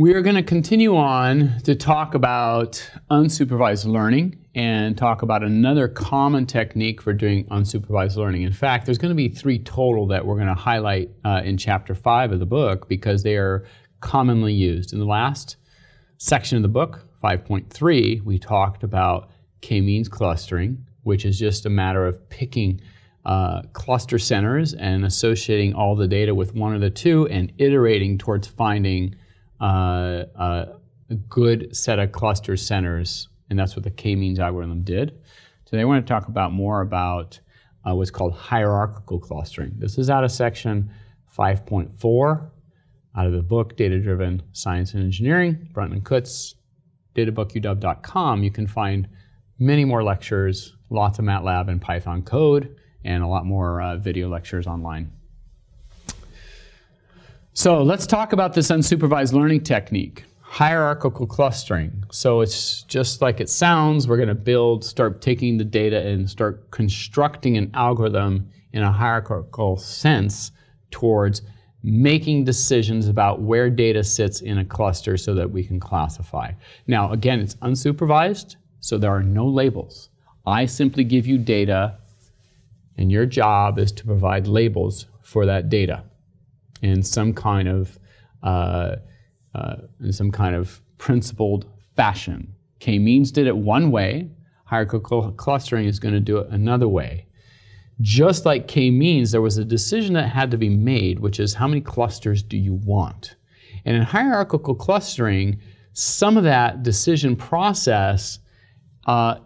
We are going to continue on to talk about unsupervised learning and talk about another common technique for doing unsupervised learning. In fact, there's going to be three total that we're going to highlight uh, in chapter five of the book because they are commonly used. In the last section of the book, 5.3, we talked about k-means clustering, which is just a matter of picking uh, cluster centers and associating all the data with one of the two and iterating towards finding uh, a good set of cluster centers, and that's what the k-means algorithm did. Today I want to talk about more about uh, what's called hierarchical clustering. This is out of section 5.4 out of the book Data Driven Science and Engineering, Brunton and Kutz, databookuw.com. You can find many more lectures, lots of MATLAB and Python code, and a lot more uh, video lectures online. So let's talk about this unsupervised learning technique, hierarchical clustering. So it's just like it sounds, we're going to build, start taking the data and start constructing an algorithm in a hierarchical sense towards making decisions about where data sits in a cluster so that we can classify. Now, again, it's unsupervised, so there are no labels. I simply give you data, and your job is to provide labels for that data in some kind of uh, uh, in some kind of principled fashion. K-means did it one way. Hierarchical clustering is going to do it another way. Just like k-means, there was a decision that had to be made, which is how many clusters do you want? And in hierarchical clustering, some of that decision process uh,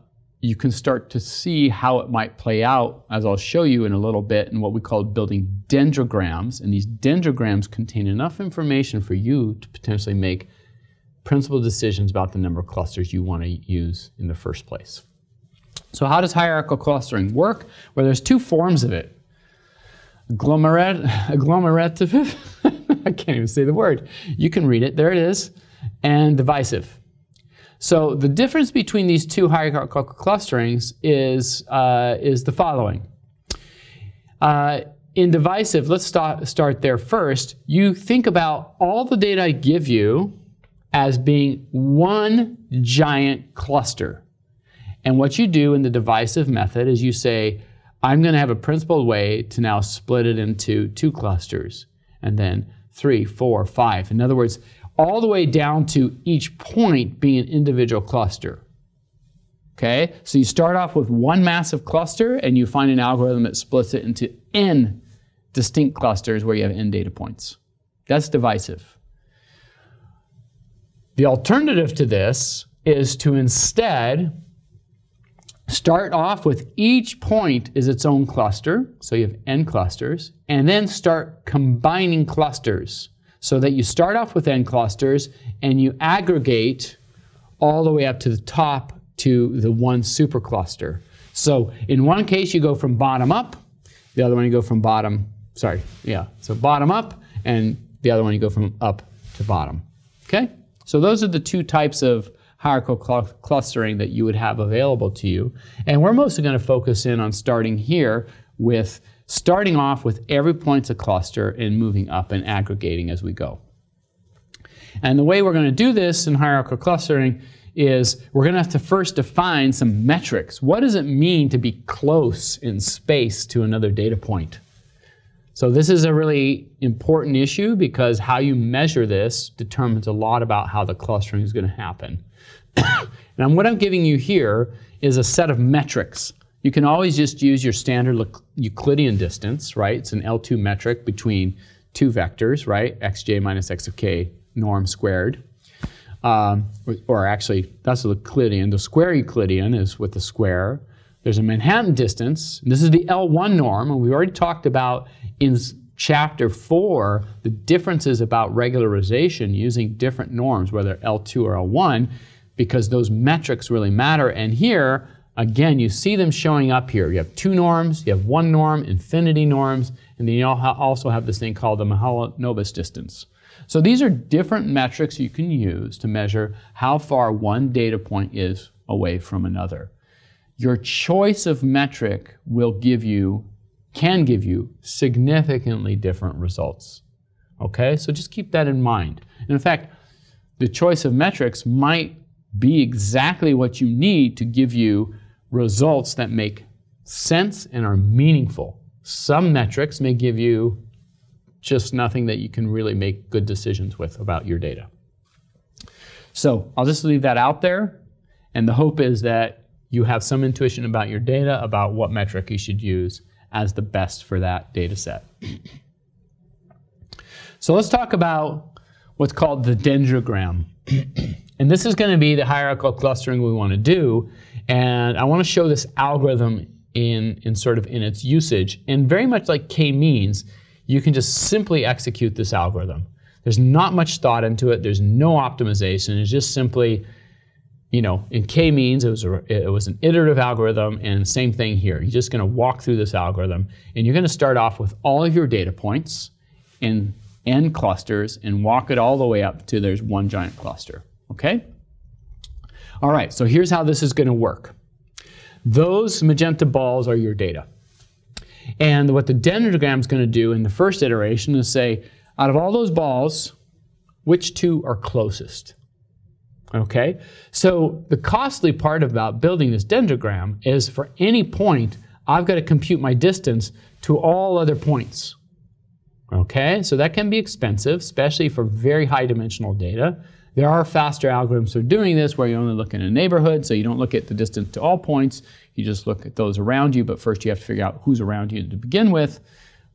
you can start to see how it might play out, as I'll show you in a little bit, in what we call building dendrograms. And these dendrograms contain enough information for you to potentially make principal decisions about the number of clusters you want to use in the first place. So how does hierarchical clustering work? Well, there's two forms of it. Agglomerat agglomerative, I can't even say the word. You can read it, there it is, and divisive. So the difference between these two hierarchical clusterings is, uh, is the following. Uh, in divisive, let's start, start there first. You think about all the data I give you as being one giant cluster. And what you do in the divisive method is you say, I'm going to have a principled way to now split it into two clusters, and then three, four, five. In other words, all the way down to each point being an individual cluster. Okay, so you start off with one massive cluster and you find an algorithm that splits it into n distinct clusters where you have n data points. That's divisive. The alternative to this is to instead start off with each point is its own cluster, so you have n clusters, and then start combining clusters so that you start off with n clusters and you aggregate all the way up to the top to the one supercluster. So in one case you go from bottom up, the other one you go from bottom, sorry, yeah, so bottom up, and the other one you go from up to bottom. Okay? So those are the two types of hierarchical cl clustering that you would have available to you. And we're mostly going to focus in on starting here with starting off with every point's a cluster and moving up and aggregating as we go. And the way we're going to do this in hierarchical clustering is we're going to have to first define some metrics. What does it mean to be close in space to another data point? So this is a really important issue because how you measure this determines a lot about how the clustering is going to happen. and what I'm giving you here is a set of metrics you can always just use your standard Euclidean distance, right? It's an L2 metric between two vectors, right? xj minus x of k norm squared. Um, or actually, that's the Euclidean. The square Euclidean is with the square. There's a Manhattan distance. This is the L1 norm, and we already talked about in chapter 4 the differences about regularization using different norms, whether L2 or L1, because those metrics really matter. And here, Again, you see them showing up here. You have two norms, you have one norm, infinity norms, and then you also have this thing called the Mahalanobis distance. So these are different metrics you can use to measure how far one data point is away from another. Your choice of metric will give you, can give you, significantly different results. Okay, so just keep that in mind. And in fact, the choice of metrics might be exactly what you need to give you results that make sense and are meaningful. Some metrics may give you just nothing that you can really make good decisions with about your data. So I'll just leave that out there. And the hope is that you have some intuition about your data, about what metric you should use as the best for that data set. so let's talk about what's called the dendrogram. and this is going to be the hierarchical clustering we want to do. And I want to show this algorithm in, in sort of in its usage. And very much like k-means, you can just simply execute this algorithm. There's not much thought into it. There's no optimization. It's just simply you know, in k-means, it was, it was an iterative algorithm, and same thing here. You're just going to walk through this algorithm, and you're going to start off with all of your data points in n clusters and walk it all the way up to there's one giant cluster, okay? All right, so here's how this is going to work. Those magenta balls are your data. And what the dendrogram is going to do in the first iteration is say, out of all those balls, which two are closest? Okay, so the costly part about building this dendrogram is for any point, I've got to compute my distance to all other points. Okay, so that can be expensive, especially for very high dimensional data. There are faster algorithms for doing this where you only look in a neighborhood, so you don't look at the distance to all points, you just look at those around you, but first you have to figure out who's around you to begin with.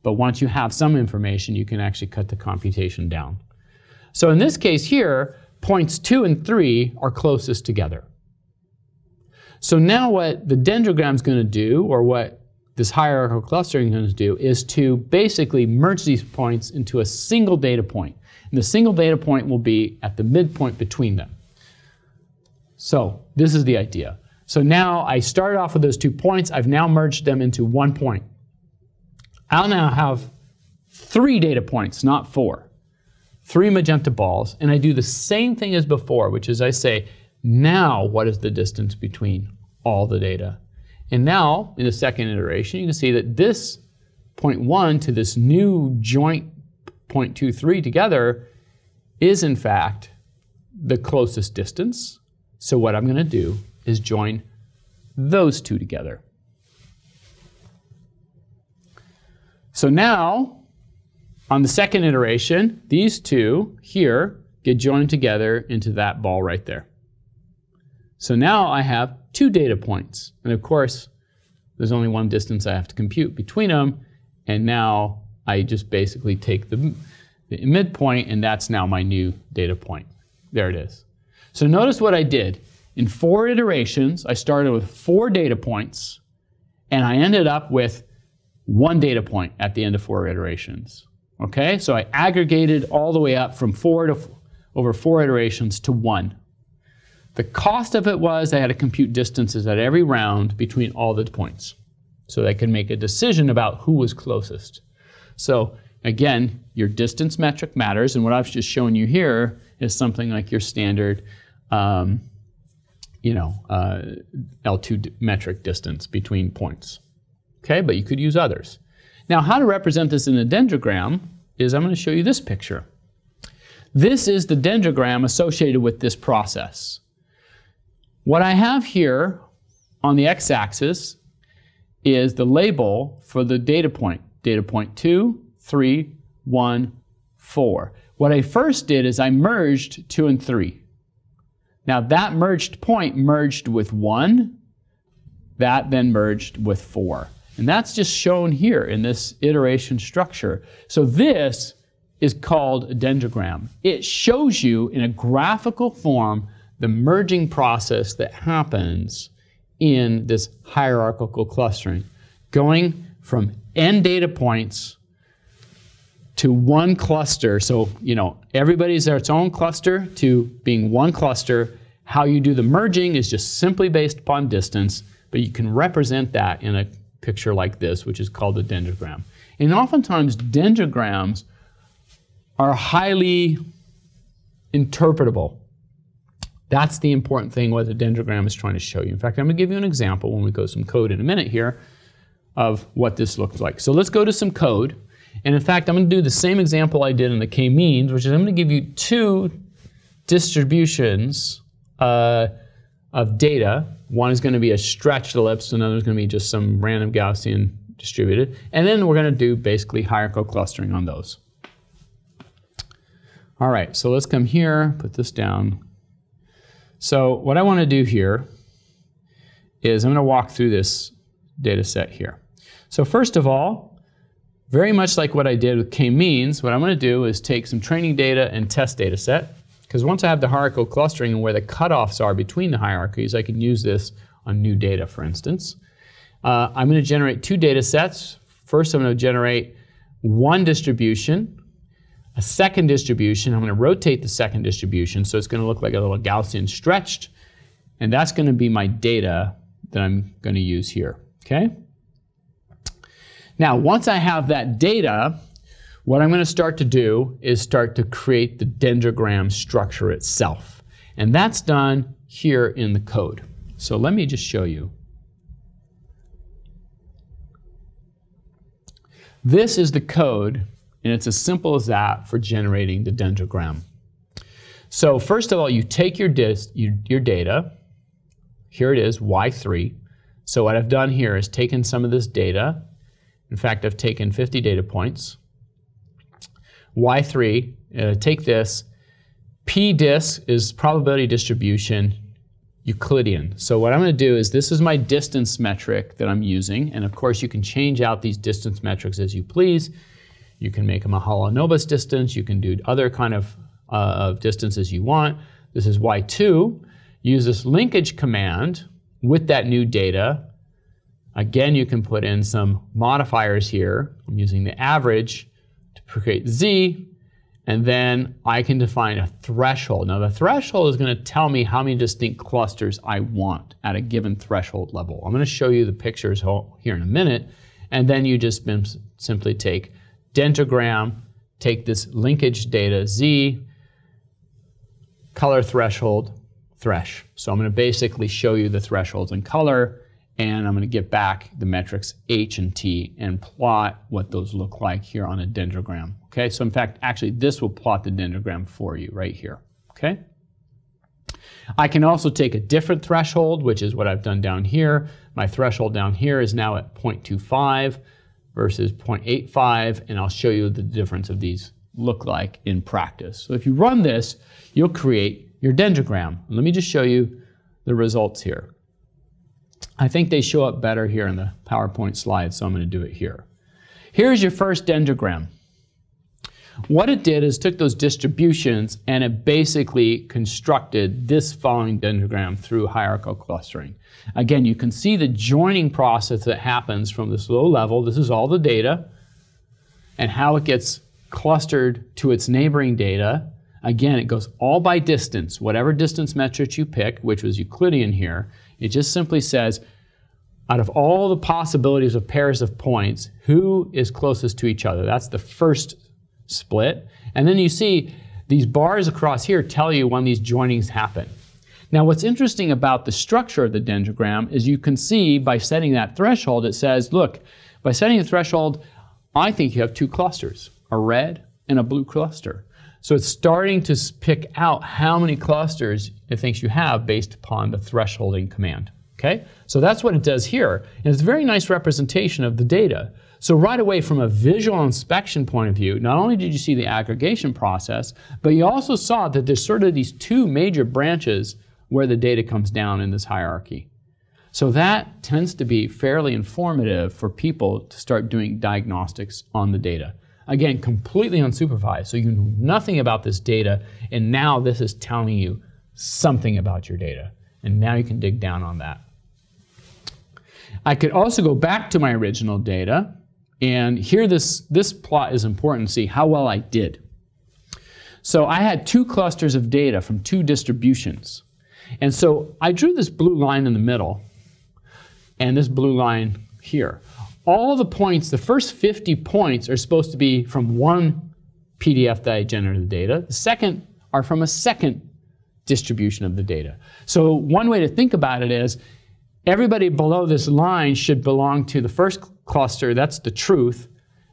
But once you have some information, you can actually cut the computation down. So in this case here, points 2 and 3 are closest together. So now what the dendrogram is going to do, or what this hierarchical clustering is going to do, is to basically merge these points into a single data point. And the single data point will be at the midpoint between them. So this is the idea. So now I started off with those two points. I've now merged them into one point. I'll now have three data points, not four three magenta balls, and I do the same thing as before, which is I say, now what is the distance between all the data? And now, in the second iteration, you can see that this point 0.1 to this new joint point 0.23 together is, in fact, the closest distance. So what I'm going to do is join those two together. So now on the second iteration, these two here get joined together into that ball right there. So now I have two data points. And of course, there's only one distance I have to compute between them. And now I just basically take the, the midpoint, and that's now my new data point. There it is. So notice what I did. In four iterations, I started with four data points, and I ended up with one data point at the end of four iterations. Okay, so I aggregated all the way up from four to over four iterations to one. The cost of it was I had to compute distances at every round between all the points so I could make a decision about who was closest. So again, your distance metric matters, and what I've just shown you here is something like your standard, um, you know, uh, L2 metric distance between points. Okay, but you could use others. Now, how to represent this in a dendrogram is I'm going to show you this picture. This is the dendrogram associated with this process. What I have here on the x-axis is the label for the data point. Data point 2, 3, 1, 4. What I first did is I merged 2 and 3. Now that merged point merged with 1. That then merged with 4. And that's just shown here in this iteration structure. So this is called a dendrogram. It shows you in a graphical form the merging process that happens in this hierarchical clustering, going from n data points to one cluster. So, you know, everybody's their own cluster to being one cluster. How you do the merging is just simply based upon distance, but you can represent that in a picture like this, which is called a dendrogram. And oftentimes, dendrograms are highly interpretable. That's the important thing what the dendrogram is trying to show you. In fact, I'm going to give you an example when we go some code in a minute here of what this looks like. So let's go to some code. And in fact, I'm going to do the same example I did in the k-means, which is I'm going to give you two distributions uh, of data. One is going to be a stretched ellipse, another is going to be just some random Gaussian distributed. And then we're going to do basically hierarchical clustering on those. All right, so let's come here, put this down. So what I want to do here is I'm going to walk through this data set here. So first of all, very much like what I did with k-means, what I'm going to do is take some training data and test data set. Because once I have the hierarchical clustering and where the cutoffs are between the hierarchies, I can use this on new data, for instance. Uh, I'm going to generate two data sets. First, I'm going to generate one distribution, a second distribution. I'm going to rotate the second distribution, so it's going to look like a little Gaussian stretched. And that's going to be my data that I'm going to use here. Okay? Now, once I have that data, what I'm going to start to do is start to create the dendrogram structure itself. And that's done here in the code. So let me just show you. This is the code, and it's as simple as that for generating the dendrogram. So first of all, you take your, your, your data. Here it is, Y3. So what I've done here is taken some of this data. In fact, I've taken 50 data points. Y3, uh, take this. pdist is probability distribution Euclidean. So what I'm going to do is this is my distance metric that I'm using. And of course, you can change out these distance metrics as you please. You can make a Mahalanobis distance. You can do other kind of, uh, of distances you want. This is Y2. Use this linkage command with that new data. Again, you can put in some modifiers here. I'm using the average to create Z and then I can define a threshold. Now the threshold is going to tell me how many distinct clusters I want at a given threshold level. I'm going to show you the pictures here in a minute, and then you just simply take dendrogram, take this linkage data Z, color threshold, thresh. So I'm going to basically show you the thresholds in color, and I'm going to get back the metrics H and T and plot what those look like here on a dendrogram. Okay, so in fact, actually this will plot the dendrogram for you right here. Okay. I can also take a different threshold, which is what I've done down here. My threshold down here is now at 0.25 versus 0.85, and I'll show you the difference of these look like in practice. So if you run this, you'll create your dendrogram. Let me just show you the results here. I think they show up better here in the PowerPoint slide, so I'm going to do it here. Here's your first dendrogram. What it did is took those distributions and it basically constructed this following dendrogram through hierarchical clustering. Again, you can see the joining process that happens from this low level. This is all the data and how it gets clustered to its neighboring data. Again, it goes all by distance, whatever distance metric you pick, which was Euclidean here. It just simply says, out of all the possibilities of pairs of points, who is closest to each other? That's the first split. And then you see these bars across here tell you when these joinings happen. Now what's interesting about the structure of the dendrogram is you can see by setting that threshold, it says, look, by setting a threshold, I think you have two clusters, a red and a blue cluster. So it's starting to pick out how many clusters it thinks you have based upon the thresholding command. Okay? So that's what it does here. And it's a very nice representation of the data. So right away from a visual inspection point of view, not only did you see the aggregation process, but you also saw that there's sort of these two major branches where the data comes down in this hierarchy. So that tends to be fairly informative for people to start doing diagnostics on the data. Again, completely unsupervised, so you know nothing about this data, and now this is telling you something about your data. And now you can dig down on that. I could also go back to my original data and here this, this plot is important to see how well I did. So I had two clusters of data from two distributions. And so I drew this blue line in the middle and this blue line here. All the points, the first 50 points are supposed to be from one PDF that I generated the data. The second are from a second distribution of the data. So one way to think about it is everybody below this line should belong to the first cluster, that's the truth.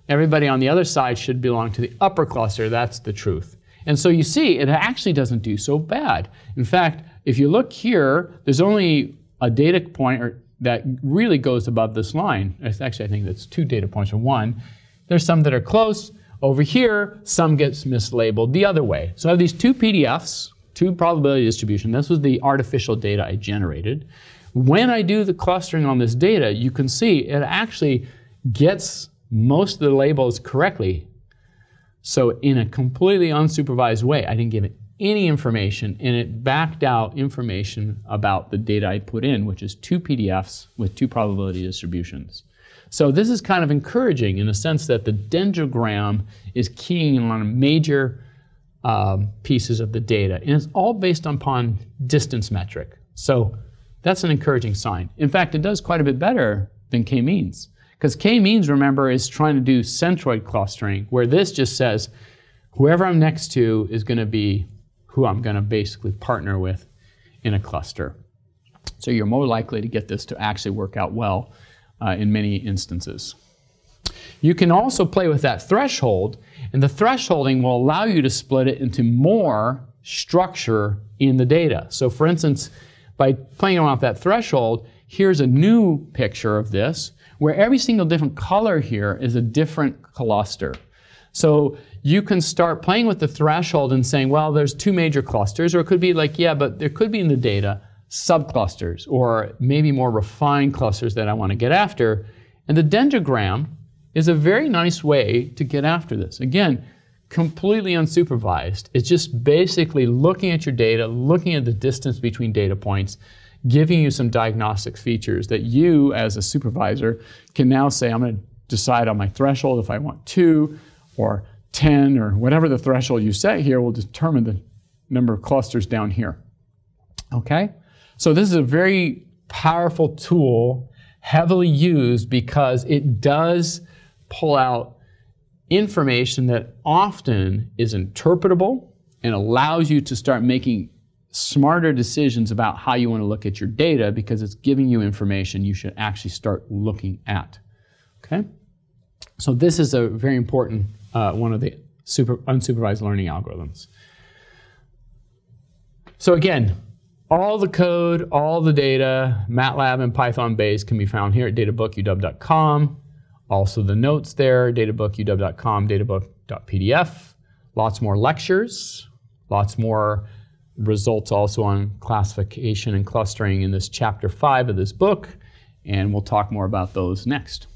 Everybody on the other side should belong to the upper cluster, that's the truth. And so you see, it actually doesn't do so bad. In fact, if you look here, there's only a data point or, that really goes above this line. It's actually, I think that's two data points or one. There's some that are close. Over here, some gets mislabeled the other way. So I have these two PDFs, two probability distribution. This was the artificial data I generated. When I do the clustering on this data, you can see it actually gets most of the labels correctly. So in a completely unsupervised way, I didn't give it any information and it backed out information about the data I put in, which is two PDFs with two probability distributions. So this is kind of encouraging in the sense that the dendrogram is keying on major um, pieces of the data, and it's all based upon distance metric. So that's an encouraging sign. In fact, it does quite a bit better than k-means. Because k-means, remember, is trying to do centroid clustering, where this just says whoever I'm next to is going to be who I'm going to basically partner with in a cluster. So you're more likely to get this to actually work out well uh, in many instances. You can also play with that threshold, and the thresholding will allow you to split it into more structure in the data. So for instance, by playing around with that threshold, here's a new picture of this, where every single different color here is a different cluster. So you can start playing with the threshold and saying, well, there's two major clusters, or it could be like, yeah, but there could be in the data subclusters, or maybe more refined clusters that I want to get after. And the dendrogram is a very nice way to get after this. Again, completely unsupervised. It's just basically looking at your data, looking at the distance between data points, giving you some diagnostic features that you, as a supervisor, can now say, I'm going to decide on my threshold if I want two or 10 or whatever the threshold you set here will determine the number of clusters down here. Okay? So this is a very powerful tool, heavily used because it does pull out information that often is interpretable and allows you to start making smarter decisions about how you want to look at your data because it's giving you information you should actually start looking at. Okay? So this is a very important uh, one of the super unsupervised learning algorithms. So again, all the code, all the data, MATLAB and Python based can be found here at databookuw.com. Also the notes there, databookuw.com, databook.pdf. Lots more lectures, lots more results also on classification and clustering in this chapter five of this book, and we'll talk more about those next.